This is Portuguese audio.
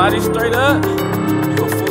Body straight up. You're